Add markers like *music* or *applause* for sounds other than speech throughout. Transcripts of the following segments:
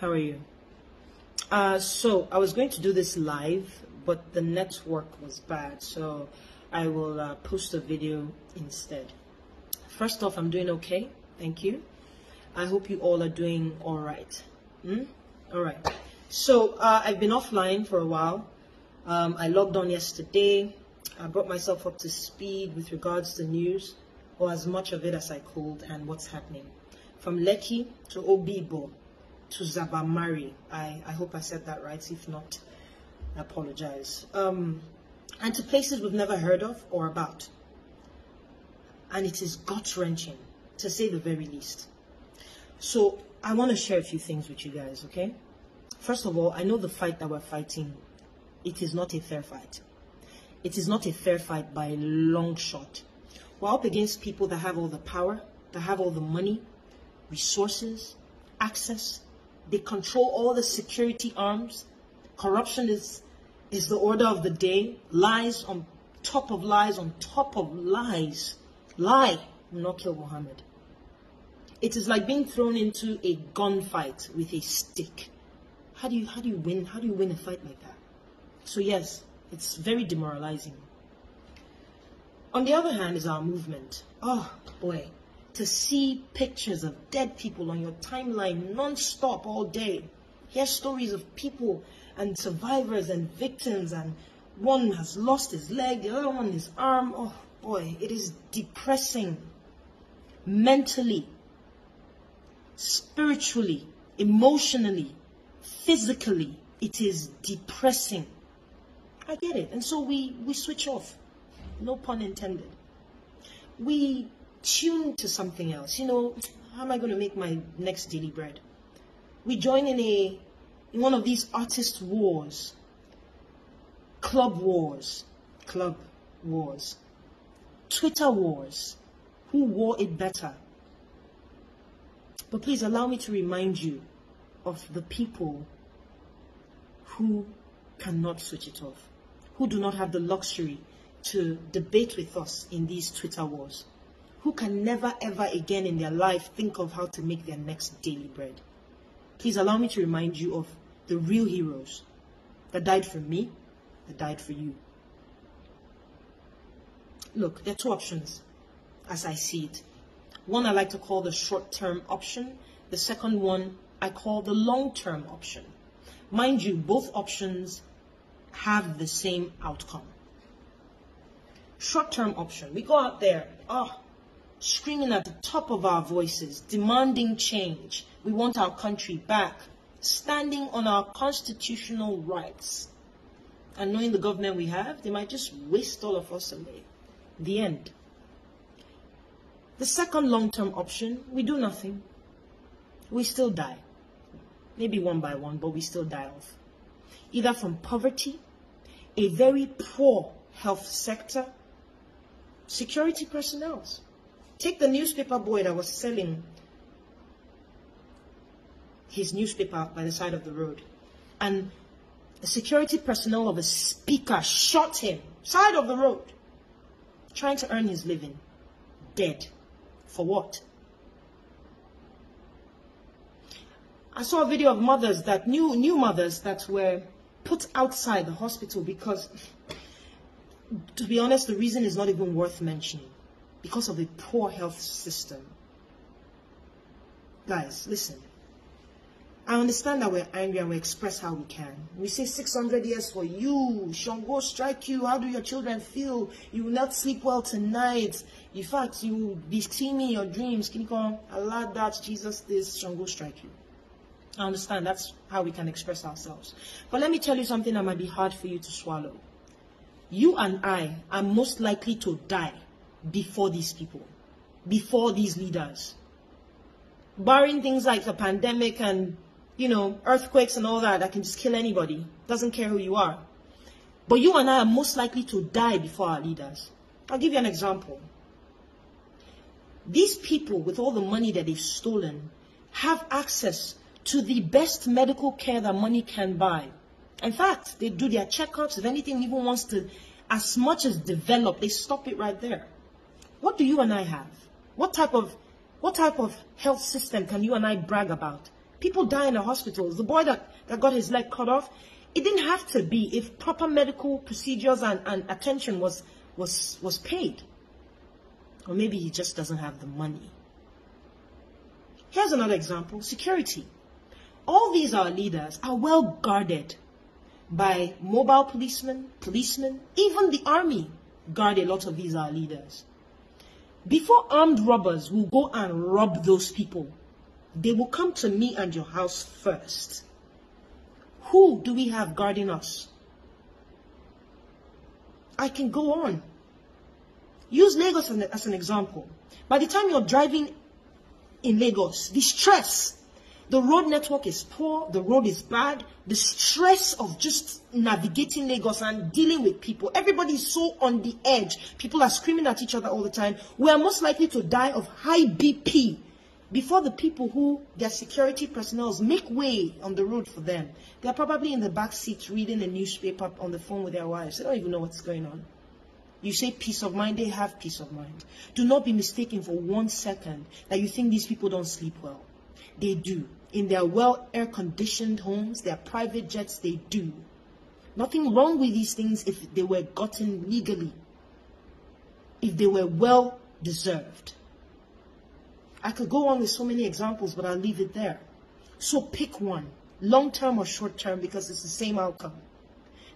How are you? Uh, so I was going to do this live, but the network was bad, so I will uh, post a video instead. First off, I'm doing okay. Thank you. I hope you all are doing all right. Hmm? All right. So uh, I've been offline for a while. Um, I logged on yesterday. I brought myself up to speed with regards to news, or as much of it as I could, and what's happening. From Lekki to Oyigbo to Zabarmari. I, I hope I said that right. If not, I apologize. Um, and to places we've never heard of or about. And it is gut wrenching, to say the very least. So I want to share a few things with you guys, okay? First of all, I know the fight that we're fighting, it is not a fair fight. It is not a fair fight by a long shot. We're up against people that have all the power, that have all the money, resources, access. They control all the security arms. Corruption is, is the order of the day. Lies on top of lies on top of lies. Lie will not kill Muhammad. It is like being thrown into a gunfight with a stick. How do you how do you win? How do you win a fight like that? So yes, it's very demoralizing. On the other hand is our movement. Oh boy, to see pictures of dead people on your timeline non-stop all day. Hear stories of people and survivors and victims and one has lost his leg, the other one his arm. Oh boy, it is depressing. Mentally, spiritually, emotionally, physically, it is depressing. I get it. And so we, we switch off. No pun intended. We tune to something else. You know, how am I going to make my next daily bread? We join in a in one of these artist wars, club wars, club wars, Twitter wars. Who wore it better? But please allow me to remind you of the people who cannot switch it off, who do not have the luxury to debate with us in these Twitter wars, who can never ever again in their life think of how to make their next daily bread. Please allow me to remind you of the real heroes that died for me, that died for you. Look, there are two options as I see it. One I like to call the short-term option. The second one I call the long-term option. Mind you, both options have the same outcome. Short-term option. We go out there, oh, screaming at the top of our voices, demanding change. We want our country back, standing on our constitutional rights. And knowing the government we have, they might just waste all of us away. The end. The second long-term option, we do nothing. We still die. Maybe one by one, but we still die off. Either from poverty, a very poor health sector, security personnel. Take the newspaper boy that was selling his newspaper by the side of the road. And the security personnel of a speaker shot him, side of the road, trying to earn his living. Dead. For what? I saw a video of mothers that new new mothers that were put outside the hospital because to be honest the reason is not even worth mentioning because of the poor health system. Guys, listen. I understand that we're angry and we express how we can. We say 600 years for you. Shango strike you. How do your children feel? You will not sleep well tonight. In fact, you will be seeing in your dreams. Can you call Allah that Jesus this Shango strike you? I understand that's how we can express ourselves. But let me tell you something that might be hard for you to swallow. You and I are most likely to die before these people, before these leaders. Barring things like a pandemic and you know, earthquakes and all that that can just kill anybody. Doesn't care who you are. But you and I are most likely to die before our leaders. I'll give you an example. These people, with all the money that they've stolen, have access to the best medical care that money can buy. In fact, they do their checkups. If anything even wants to, as much as develop, they stop it right there. What do you and I have? What type of, what type of health system can you and I brag about? People die in the hospitals. The boy that, that got his leg cut off, it didn't have to be if proper medical procedures and, and attention was, was, was paid. Or maybe he just doesn't have the money. Here's another example security. All these our leaders are well guarded by mobile policemen, policemen, even the army guard a lot of these our leaders. Before armed robbers will go and rob those people, they will come to me and your house first. Who do we have guarding us? I can go on. Use Lagos as an example. By the time you're driving in Lagos, the stress, the road network is poor, the road is bad, the stress of just navigating Lagos and dealing with people. Everybody is so on the edge. People are screaming at each other all the time. We are most likely to die of high BP before the people who their security personnel make way on the road for them. They're probably in the back seat reading a newspaper on the phone with their wives. They don't even know what's going on. You say peace of mind, they have peace of mind. Do not be mistaken for one second that you think these people don't sleep well. They do. In their well air conditioned homes, their private jets, they do. Nothing wrong with these things if they were gotten legally, if they were well deserved. I could go on with so many examples, but I'll leave it there. So pick one, long term or short term, because it's the same outcome.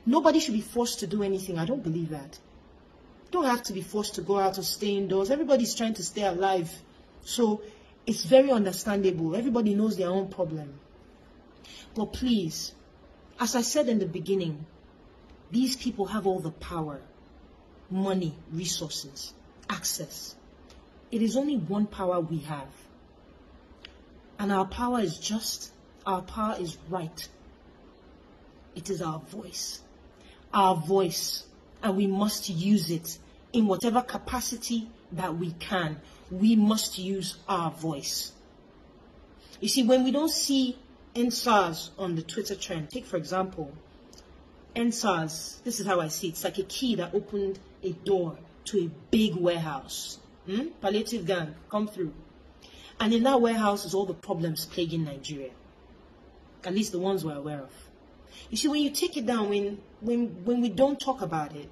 Nobody should be forced to do anything. I don't believe that. Don't have to be forced to go out or stay indoors. Everybody's trying to stay alive. So it's very understandable. Everybody knows their own problem. But please, as I said in the beginning, these people have all the power, money, resources, access. It is only one power we have. And our power is just, our power is right. It is our voice. Our voice. And we must use it in whatever capacity that we can. We must use our voice. You see, when we don't see EndSARS on the Twitter trend, take for example, EndSARS, this is how I see it. It's like a key that opened a door to a big warehouse. Hmm? Palliative gang, come through. And in that warehouse is all the problems plaguing Nigeria. At least the ones we're aware of. You see, when you take it down, when, when, when we don't talk about it,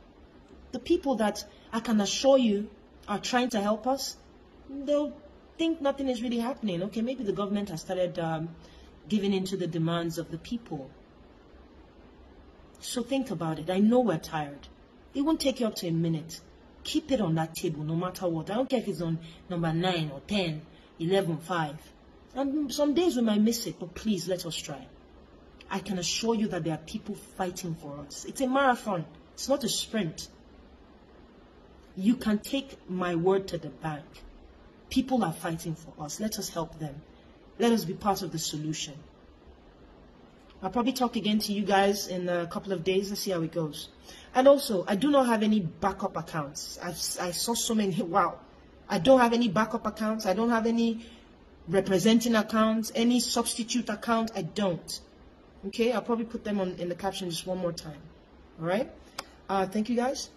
the people that I can assure you are trying to help us, they'll think nothing is really happening. Okay, maybe the government has started um, giving in to the demands of the people. So think about it. I know we're tired. It won't take you up to a minute keep it on that table no matter what. I don't care if it's on number 9 or 10, 11, 5. And some days we might miss it, but please let us try. I can assure you that there are people fighting for us. It's a marathon, it's not a sprint. You can take my word to the bank. People are fighting for us. Let us help them. Let us be part of the solution. I'll probably talk again to you guys in a couple of days and see how it goes. And also, I do not have any backup accounts. I've, I saw so many, *laughs* wow. I don't have any backup accounts. I don't have any representing accounts, any substitute account. I don't. Okay, I'll probably put them on in the caption just one more time. All right. Uh, thank you guys.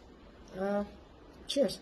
Uh, cheers.